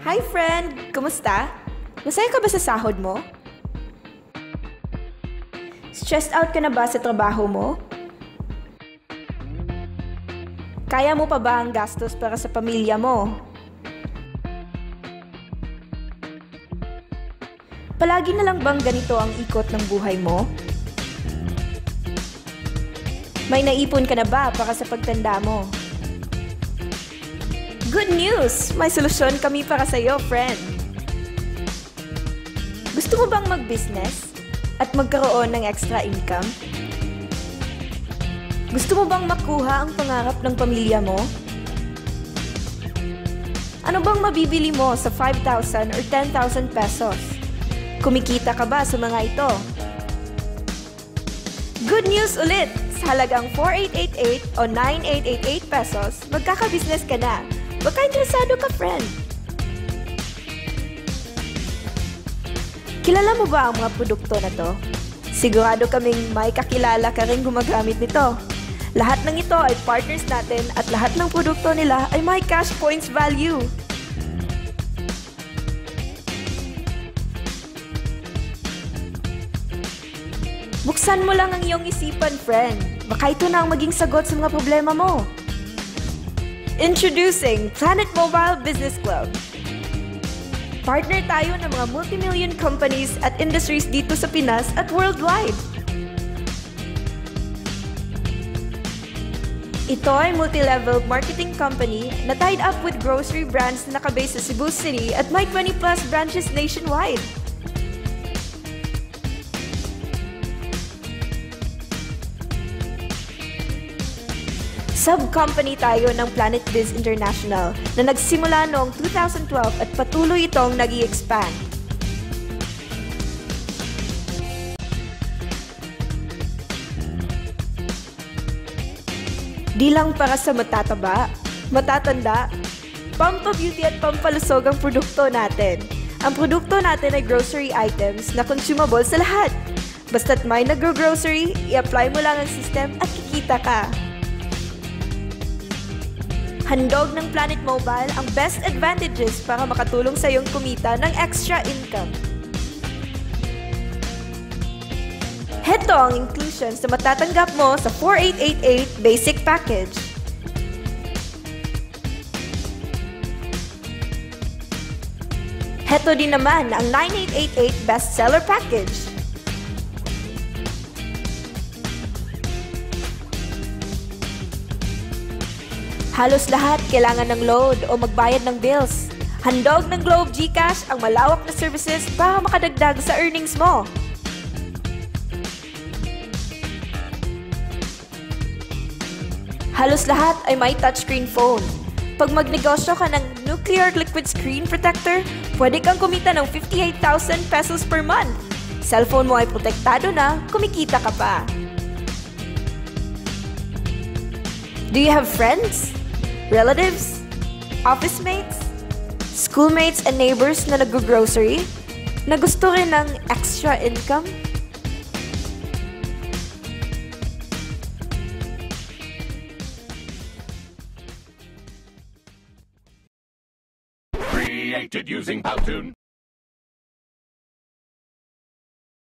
Hi friend! Kumusta? Masaya ka ba sa sahod mo? Stressed out ka na ba sa trabaho mo? Kaya mo pa ba ang gastos para sa pamilya mo? Palagi na lang bang ganito ang ikot ng buhay mo? May naipon ka na ba para sa pagtanda mo? Good news! May solusyon kami para sa iyo, friend. Gusto mo bang mag-business at magkaroon ng extra income? Gusto mo bang makuha ang pangarap ng pamilya mo? Ano bang mabibili mo sa 5,000 or 10,000 pesos? Kumikita ka ba sa mga ito? Good news ulit! Sa halagang 4,888 o 9,888 pesos, magkaka-business ka na. Baka interesado ka, friend. Kilala mo ba ang mga produkto na to? Sigurado kaming may kakilala ka rin gumagamit nito. Lahat ng ito ay partners natin at lahat ng produkto nila ay may cash points value. Buksan mo lang ang iyong isipan, friend. Baka ito na ang maging sagot sa mga problema mo. Introducing Planet Mobile Business Club. Partner tayo ng mga multimillion companies at industries dito sa Pinas at worldwide. Ito ay multi-level marketing company na tied up with grocery brands na nakabase sa Cebu City at may 20 plus branches nationwide. Sub-company tayo ng Planet Biz International na nagsimula noong 2012 at patuloy itong nag expand Di lang para sa matataba, matatanda, pampabeauty at pampalusog ang produkto natin. Ang produkto natin ay grocery items na consumable sa lahat. Basta't may nag-grocery, i-apply mo lang ang system at kikita ka. Handog ng Planet Mobile ang best advantages para makatulong sa iyong kumita ng extra income. Heto ang inclusions na matatanggap mo sa 4888 Basic Package. Heto din naman ang 9888 Bestseller Package. Halos lahat kailangan ng load o magbayad ng bills. Handog ng Globe GCash ang malawak na services para makadagdag sa earnings mo. Halos lahat ay may touchscreen phone. Pag magnegosyo ka ng Nuclear Liquid Screen Protector, pwede kang kumita ng 58,000 pesos per month. Cellphone mo ay protektado na, kumikita ka pa. Do you have friends? Relatives, office mates, schoolmates and neighbors na nag-grocery na gusto rin ng extra income? Created using Powtoon.